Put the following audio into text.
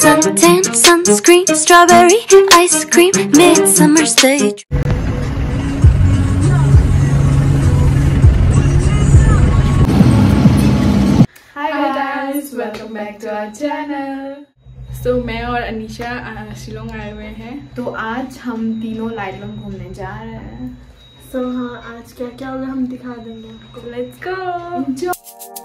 Suntan, sunscreen, strawberry ice cream, midsummer stage. Hi guys welcome back to our channel so मैं और अनीशा शिलोंग आए हुए हैं। तो आज हम तीनों लाइटलॉन्ग घूमने जा रहे हैं। सो so, हाँ आज क्या क्या होगा हम दिखा देंगे आपको। Let's go